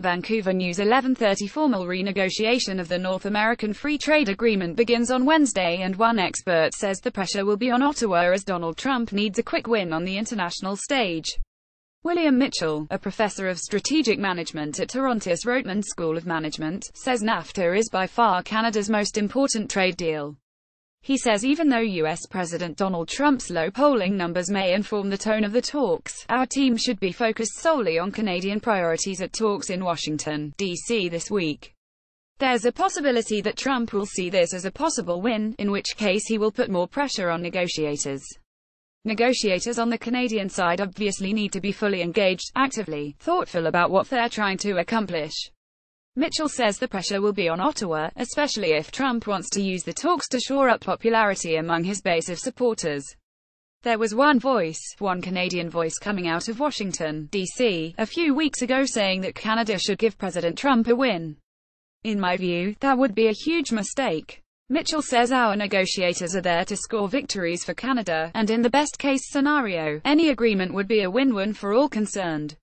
Vancouver News 1130 Formal renegotiation of the North American Free Trade Agreement begins on Wednesday and one expert says the pressure will be on Ottawa as Donald Trump needs a quick win on the international stage. William Mitchell, a professor of strategic management at Toronto's Rotman School of Management, says NAFTA is by far Canada's most important trade deal. He says even though US President Donald Trump's low polling numbers may inform the tone of the talks, our team should be focused solely on Canadian priorities at talks in Washington, D.C. this week. There's a possibility that Trump will see this as a possible win, in which case he will put more pressure on negotiators. Negotiators on the Canadian side obviously need to be fully engaged, actively, thoughtful about what they're trying to accomplish. Mitchell says the pressure will be on Ottawa, especially if Trump wants to use the talks to shore up popularity among his base of supporters. There was one voice, one Canadian voice coming out of Washington, D.C., a few weeks ago saying that Canada should give President Trump a win. In my view, that would be a huge mistake. Mitchell says our negotiators are there to score victories for Canada, and in the best case scenario, any agreement would be a win-win for all concerned.